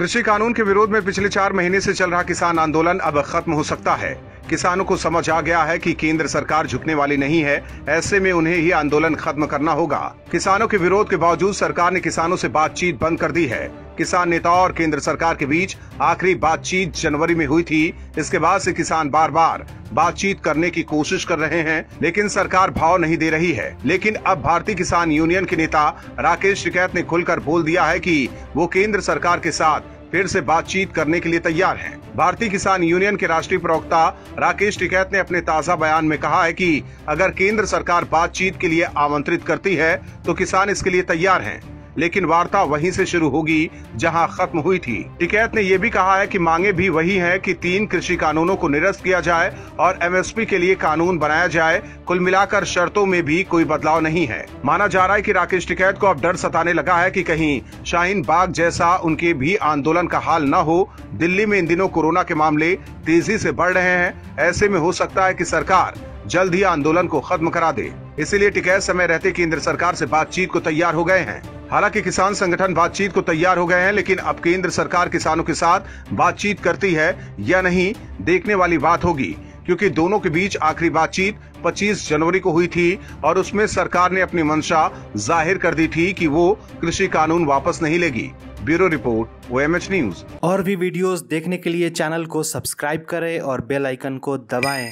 कृषि कानून के विरोध में पिछले चार महीने से चल रहा किसान आंदोलन अब खत्म हो सकता है। किसानों को समझ आ गया है कि केंद्र सरकार झुकने वाली नहीं है, ऐसे में उन्हें ही आंदोलन खत्म करना होगा। किसानों के विरोध के बावजूद सरकार ने किसानों से बातचीत बंद कर दी है। किसान नेताओं और केंद्र सरकार के बीच आखिरी बातचीत जनवरी में हुई थी इसके बाद से किसान बार बार बातचीत करने की कोशिश कर रहे हैं, लेकिन सरकार भाव नहीं दे रही है लेकिन अब भारतीय किसान यूनियन के नेता राकेश टिकैत ने खुलकर बोल दिया है कि वो केंद्र सरकार के साथ फिर से बातचीत करने के लिए तैयार हैं। भारतीय किसान यूनियन के राष्ट्रीय प्रवक्ता राकेश टिकैत ने अपने ताज़ा बयान में कहा है कि अगर केंद्र सरकार बातचीत के लिए आमंत्रित करती है तो किसान इसके लिए तैयार हैं। लेकिन वार्ता वहीं से शुरू होगी, जहाँ खत्म हुई थी। टिकैत ने यह भी कहा है कि मांगे भी वही है कि तीन कृषि कानूनों को निरस्त किया जाए और एमएसपी के लिए कानून बनाया जाए। कुल मिलाकर शर्तों में भी कोई बदलाव नहीं है। माना जा रहा है की राकेश टिकैत को अब डर सताने लगा है की कहीं शाहीन बाग जैसा उनके भी आंदोलन का हाल न हो। दिल्ली में इन दिनों कोरोना के मामले तेज़ी से बढ़ रहे हैं। ऐसे में हो सकता है कि सरकार जल्द ही आंदोलन को खत्म करा दे। इसीलिए टिकैत समय रहते केंद्र सरकार से बातचीत को तैयार हो गए हैं। हालाँकि किसान संगठन बातचीत को तैयार हो गए हैं, लेकिन अब केंद्र सरकार किसानों के साथ बातचीत करती है या नहीं, देखने वाली बात होगी, क्योंकि दोनों के बीच आखिरी बातचीत 25 जनवरी को हुई थी और उसमें सरकार ने अपनी मंशा ज़ाहिर कर दी थी कि वो कृषि कानून वापस नहीं लेगी ब्यूरो रिपोर्ट ओएमएच न्यूज़ और भी वीडियोस देखने के लिए चैनल को सब्सक्राइब करें और बेल आइकन को दबाएँ।